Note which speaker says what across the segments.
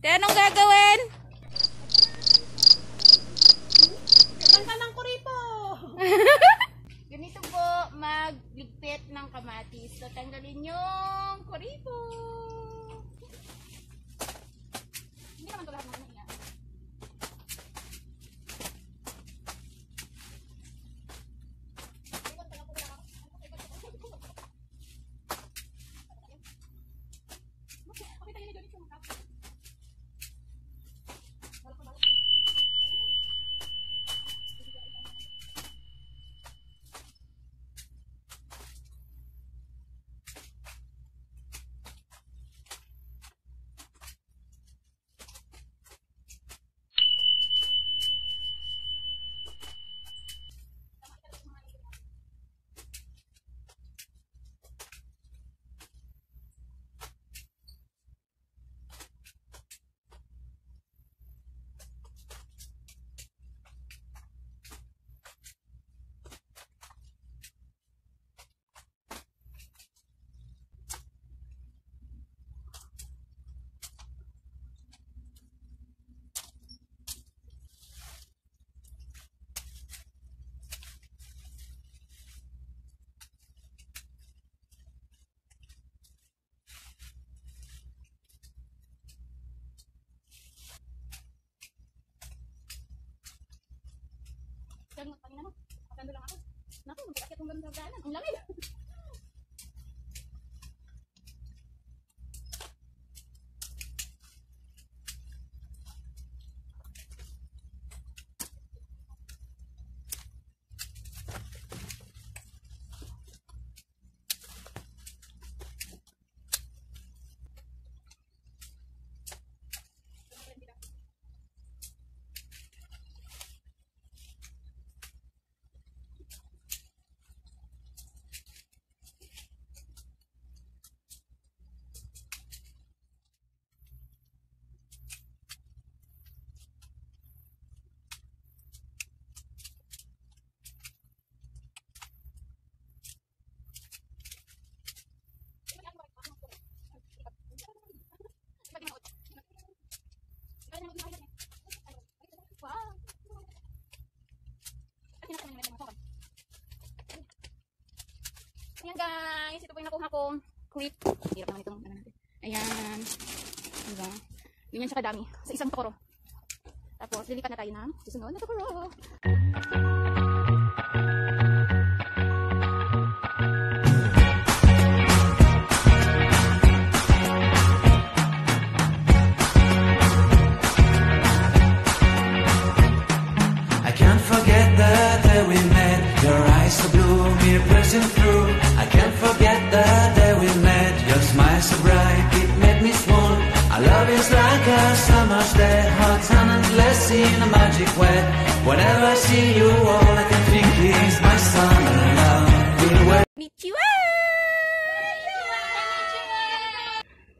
Speaker 1: Te, anong gagawin?
Speaker 2: Kanta ng kuripo!
Speaker 1: Ganito po, magligpit ng kamatis. So, tanggalin yung kuripo. Hindi naman ko lahat ng iya. Ganun, kanina no? Patando lang ako. Naku, mag-akit ng ganun sa daanan. Ang lamig. Ayan guys, ito po yung nakuha kong clip. Hirap naman itong ano natin. Ayan. Diba? Ganyan siya kadami. Sa isang tokoro. Tapos, lilipat na tayo ng susunod na tokoro.
Speaker 3: I can't forget the day we met. Your eyes so blue, me pressing through. Endless in a magic way. Whenever I see you, all I can think is my summer love.
Speaker 1: Konnichiwa!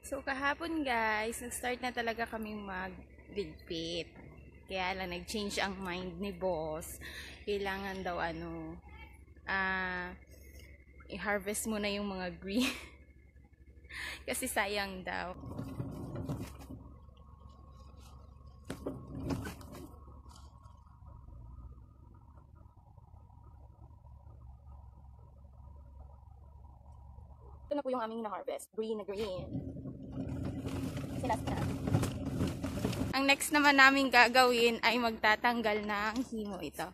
Speaker 1: So, kahapon guys, nag-start na talaga kami mag-ligpit. Kaya lang, nag-change ang mind ni boss. Kailangan daw, ano, ah, i-harvest muna yung mga green. Kasi sayang daw. Na po yung aming na-harvest. Green na green. Silas na. Ang next naman namin gagawin ay magtatanggal ng himo ito.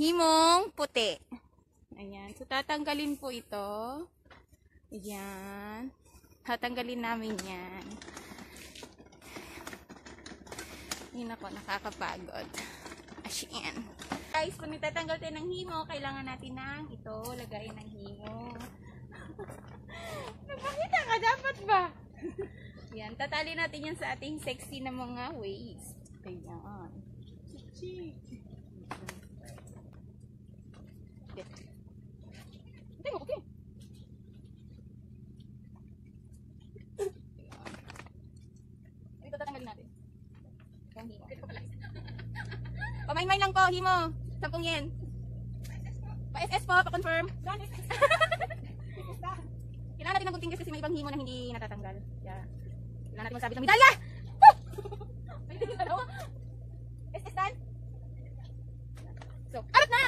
Speaker 1: Himong puti. Ayan. So, tatanggalin po ito. Ayan. Tatanggalin namin yan. Ay, nako, nakakapagod. Asyan. Guys, kung nagtatanggal tayo ng himo, kailangan natin ng ito, lagayin ng himo. Dapat ba? yan, tatali natin yan sa ating sexy na mga waist. Ayan.
Speaker 2: Chichi.
Speaker 1: Mo, okay. Ito tatanggalin natin. Yung himo. Pamain-main lang po, himo. Sampung yen. Pa-SS po, pa-confirm. Kailangan natin ng gunting kasi may ibang himo na hindi natatanggal. Kaya, kailangan natin magsabit ng medalya! May tingin dalawa. Is, is done? So, arat na!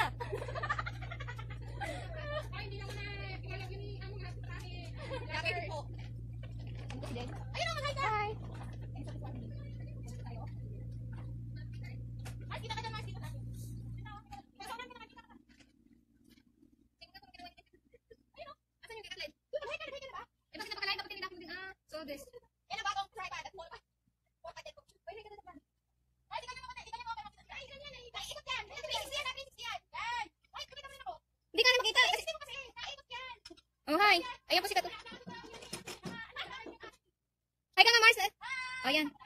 Speaker 1: Ayan po si Kato. Hi ka nga, Mars.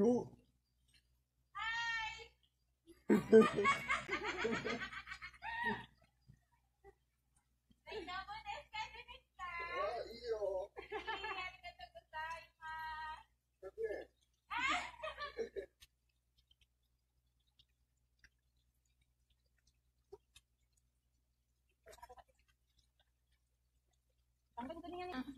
Speaker 1: Eh. Ayan.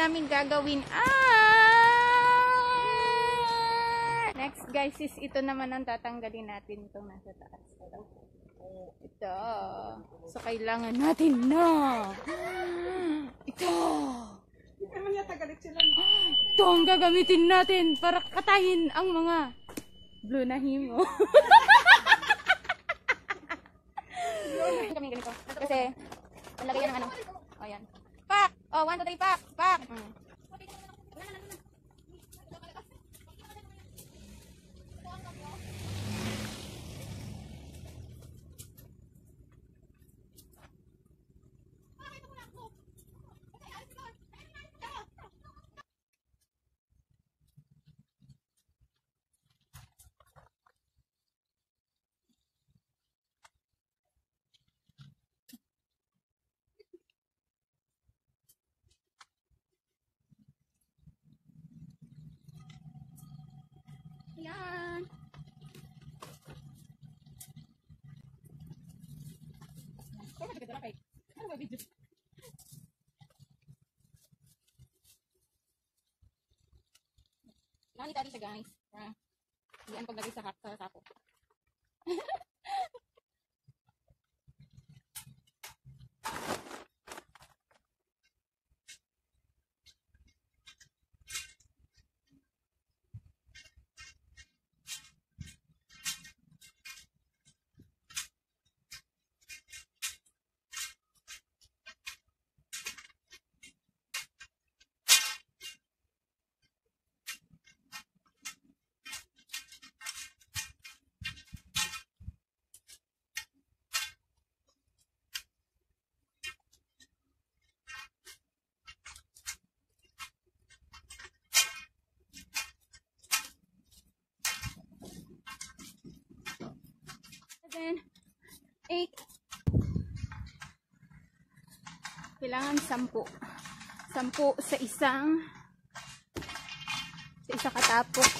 Speaker 1: namin gagawin ah next guys is ito naman ang tatanggalin natin. Itong nasa taas. Ito ito. So kailangan natin na. Ito.
Speaker 2: Naman yata galit sila.
Speaker 1: ito ang gagamitin natin para katayin ang mga blue na himo. Kami ganito. Kasi nalagay yan ng ano. Oh yan oh one two three pak pak mm. Yan. Nakita natin siya guys. Ah, Yan paglagay sa, sa sapo. Kailangan sampu. Sampu sa isang sa isa katapok.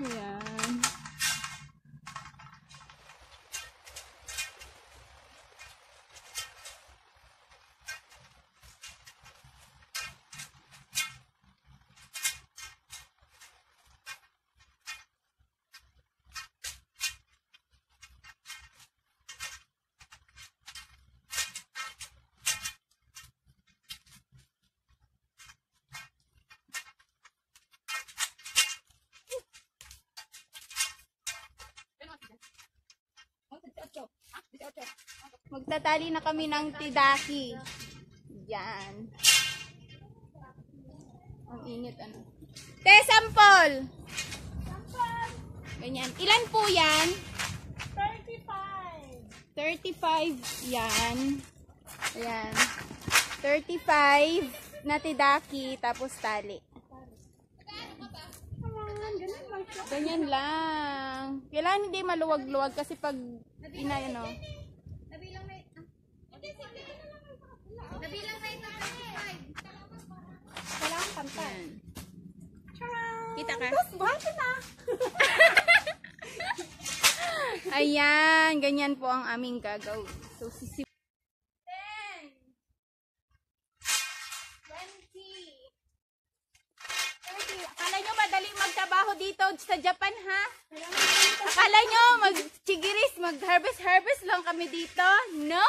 Speaker 1: Ayan. Magtatali na kami ng tidaki. Yan. Ang init ano. Te, sample! Ganyan. Ilan po yan?
Speaker 2: 35.
Speaker 1: 35 yan. Ayan. 35 na tidaki, tapos tali. Ganyan lang. Kailangan hindi maluwag-luwag kasi pag ina, yan. Kita ka?
Speaker 2: Bata na.
Speaker 1: Ayan, ganyan po ang aming gagawin. So, sisi... 10 20 30 Akala nyo madali magtrabaho dito sa Japan, ha? Akala nyo mag-chigiris, mag-harvest-harvest lang kami dito? No!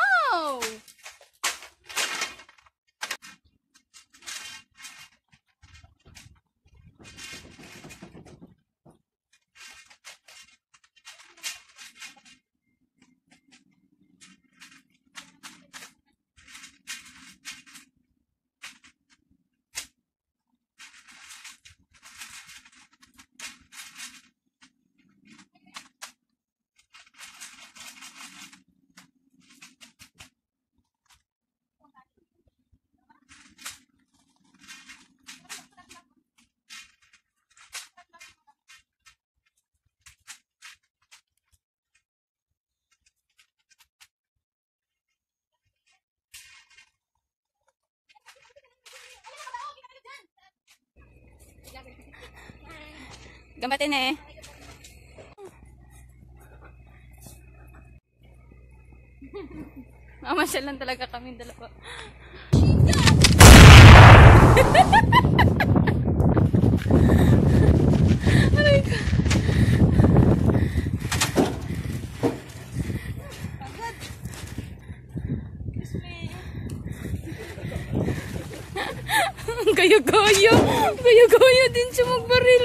Speaker 1: Gambatin eh. Mama siya lang talaga kami dalawa. Aray ko. Gaya-gaya. Gaya-gaya din siya magbaril.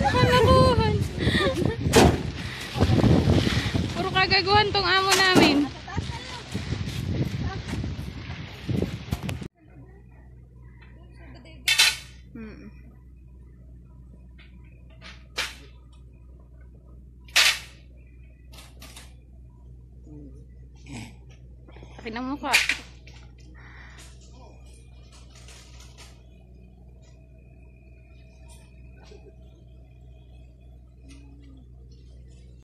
Speaker 1: Kalakuhan. Puro kagaguhan tong amo ไปน้ำมันขวด